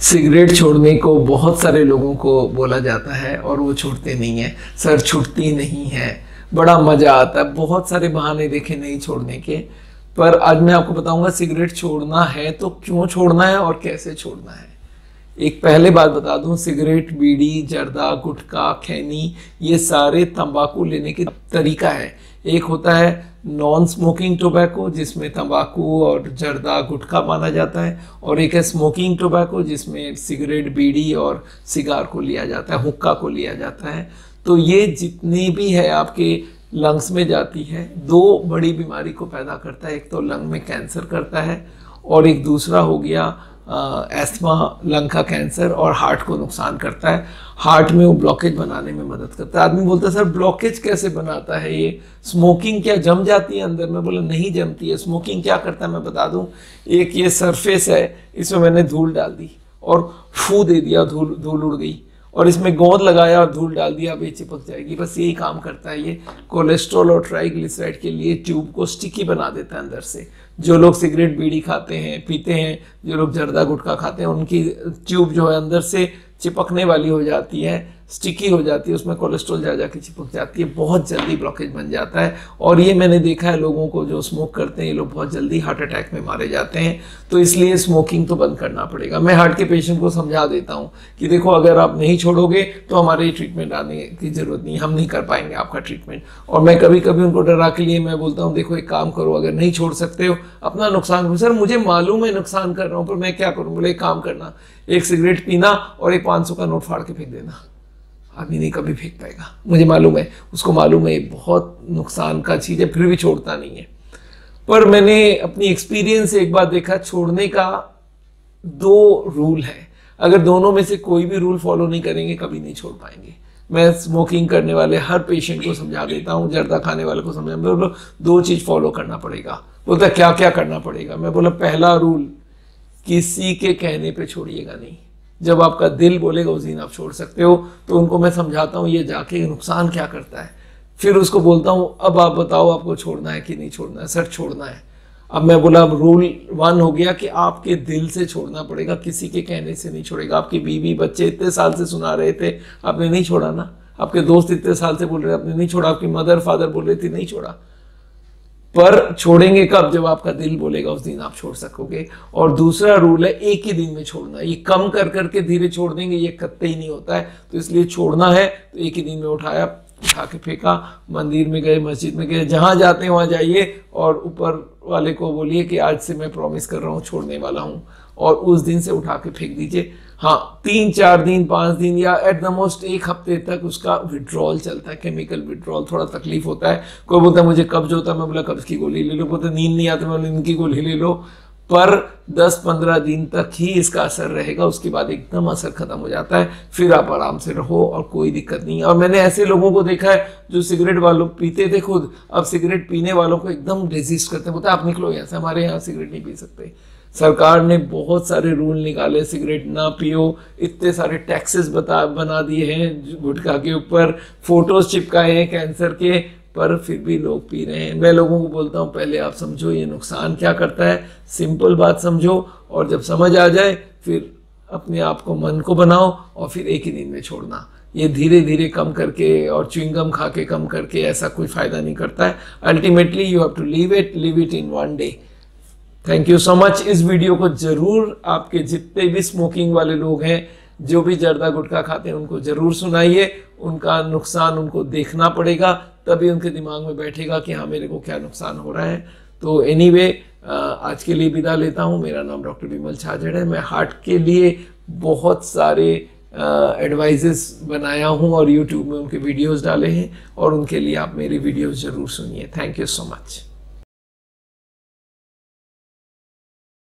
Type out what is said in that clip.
Cigarette छोड़ने को बहुत सारे लोगों को बोला जाता है और वो छोड़ते नहीं है। सर छूटती नहीं है। बड़ा मज़ा आता है। बहुत सारे बहाने देखे नहीं छोड़ने के। पर आज मैं आपको बताऊँगा, सिगरेट छोड़ना है तो क्यों छोड़ना है और कैसे छोड़ना है? एक पहले बात बता दूँ, सिगरेट, बीड़ी, जर्दा, गुटखा, खैनी, ये सारे तंबाकू लेने के तरीका है। एक होता है नॉन स्मोकिंग टोबैको जिसमें तंबाकू और जर्दा, गुटखा माना जाता है, और एक है स्मोकिंग टोबैको जिसमें सिगरेट बीड़ी और सिगार को लिया जाता है, हुक्का को लिया जाता है। तो ये जितनी भी है आपके लंग्स में जाती है, दो बड़ी बीमारी को पैदा करता है। एक तो लंग में कैंसर करता है और एक दूसरा हो गया एस्थमा लंग का कैंसर और हार्ट को नुकसान करता है। हार्ट में वो ब्लॉकेज बनाने में मदद करता है। आदमी बोलता है, सर ब्लॉकेज कैसे बनाता है ये? स्मोकिंग क्या जम जाती है अंदर? में बोला, नहीं जमती है। स्मोकिंग क्या करता है? मैं बता दूँ। एक ये सरफेस है, इसमें मैंने धूल डाल दी और फू दे दिया, धूल धूल उड़ गई। और इसमें गोंद लगाया और धूल डाल दिया ये चिपक जाएगी। बस यही काम करता है ये। कोलेस्ट्रॉल और ट्राइग्लिसराइड के लिए ट्यूब को स्टिकी बना देता है अंदर से। जो लोग सिगरेट, बीड़ी खाते हैं, पीते हैं, जो लोग जर्दा, गुटखा खाते हैं, उनकी ट्यूब जो है अंदर से चिपकने वाली हो जाती है। स्टिकी हो जाती है, उसमें कोलेस्ट्रॉल जा जाके चिपक जाती है, बहुत जल्दी ब्लॉकेज बन जाता है। और ये मैंने देखा है लोगों को जो स्मोक करते हैं, ये लोग बहुत जल्दी हार्ट अटैक में मारे जाते हैं। तो इसलिए स्मोकिंग तो बंद करना पड़ेगा। मैं हार्ट के पेशेंट को समझा देता हूँ कि देखो, अगर आप नहीं छोड़ोगे तो हमारे ट्रीटमेंट आने की ज़रूरत नहीं हम नहीं कर पाएँगे आपका ट्रीटमेंट और मैं कभी कभी उनको डरा के लिए मैं बोलता हूँ, देखो एक काम करो, अगर नहीं छोड़ सकते हो, अपना नुकसान सर, मुझे मालूम है नुकसान कर रहा हूँ, पर मैं क्या करूँ? बोले, एक काम करना, एक सिगरेट पीना और एक पाँच का नोट फाड़ के फेंक देना। आदमी नहीं, कभी फेंक पाएगा। मुझे मालूम है, उसको मालूम है, बहुत नुकसान का चीज़ है, फिर भी छोड़ता नहीं है। पर मैंने अपनी एक्सपीरियंस से एक बार देखा, छोड़ने का दो रूल है। अगर दोनों में से कोई भी रूल फॉलो नहीं करेंगे, कभी नहीं छोड़ पाएँगे। मैं स्मोकिंग करने वाले, हर पेशेंट को समझा देता हूँ, जर्दा खाने वाले को समझा बोलो, दो चीज़ फॉलो करना पड़ेगा। बोलता क्या क्या करना पड़ेगा? मैं बोला, पहला रूल किसी के कहने पे छोड़िएगा नहीं। जब आपका दिल बोलेगा उस दिन आप छोड़ सकते हो तो उनको मैं समझाता हूँ ये जाके नुकसान क्या करता है। फिर उसको बोलता हूँ, अब आप बताओ आपको छोड़ना है कि नहीं छोड़ना है? सर, छोड़ना है। अब मैं बोला, अब रूल वन हो गया कि आपके दिल से छोड़ना पड़ेगा, किसी के कहने से नहीं छोड़ेगा। आपकी बीवी, बच्चे इतने साल से सुना रहे थे, आपने नहीं छोड़ा ना? आपके दोस्त इतने साल से बोल रहे आपने नहीं छोड़ा। आपकी मदर फादर बोल रहे थे, नहीं छोड़ा। पर छोड़ेंगे कब? जब आपका दिल बोलेगा, उस दिन आप छोड़ सकोगे। और दूसरा रूल है, एक ही दिन में छोड़ना। ये कम कर करके धीरे छोड़ देंगे, ये कत्ते ही नहीं होता है। तो इसलिए छोड़ना है तो एक ही दिन में उठाया, उठा के फेंका, मंदिर में गए, मस्जिद में गए, जहाँ जाते हैं वहाँ जाइए। और ऊपर वाले को बोलिए कि, आज से मैं प्रॉमिस कर रहा हूँ, छोड़ने वाला हूँ। और उस दिन से उठा के फेंक दीजिए। हाँ तीन, चार दिन, पाँच दिन या एट द मोस्ट एक हफ़्ते तक उसका विड्रॉल चलता है केमिकल विड्रॉल थोड़ा तकलीफ़ होता है। कोई बोलता है, मुझे कब्ज होता है। मैं बोला, कब्ज की गोली ले लो। बोलते, नींद नहीं आती। मैं नींद की गोली ले लो। पर 10-15 दिन तक ही इसका असर रहेगा, उसके बाद एकदम असर खत्म हो जाता है, फिर आप आराम से रहो और कोई दिक्कत नहीं है। और मैंने ऐसे लोगों को देखा है जो सिगरेट वालों पीते थे खुद, अब सिगरेट पीने वालों को एकदम रेजिस्ट करते हैं, बोलते आप निकलो यहाँ से, हमारे यहाँ सिगरेट नहीं पी सकते। सरकार ने बहुत सारे रूल निकाले, सिगरेट ना पियो, इतने सारे टैक्सेस बता, बना दिए हैं गुटखा के ऊपर फ़ोटोज़ चिपकाए हैं कैंसर के पर फिर भी लोग पी रहे हैं। मैं लोगों को बोलता हूँ, पहले आप समझो ये नुकसान क्या करता है। सिंपल बात समझो और जब समझ आ जाए, फिर अपने आप को मन को बनाओ और फिर एक ही दिन में छोड़ना। ये धीरे धीरे कम करके और च्विंगम खा के कम करके ऐसा कोई फ़ायदा नहीं करता है। Ultimately you have to leave it leave it in one day thank you so much इस वीडियो को ज़रूर आपके जितने भी स्मोकिंग वाले लोग हैं जो भी जर्दा गुटखा खाते हैं उनको ज़रूर सुनाइए। उनका नुकसान उनको देखना पड़ेगा तभी उनके दिमाग में बैठेगा कि हाँ मेरे को क्या नुकसान हो रहा है। तो एनी anyway, आज के लिए विदा लेता हूँ। मेरा नाम डॉक्टर विमल छाजड़ है। मैं हार्ट के लिए बहुत सारे एडवाइजेस बनाया हूँ और यूट्यूब में उनके वीडियोस डाले हैं और उनके लिए आप मेरी वीडियोस ज़रूर सुनिए। Thank you so much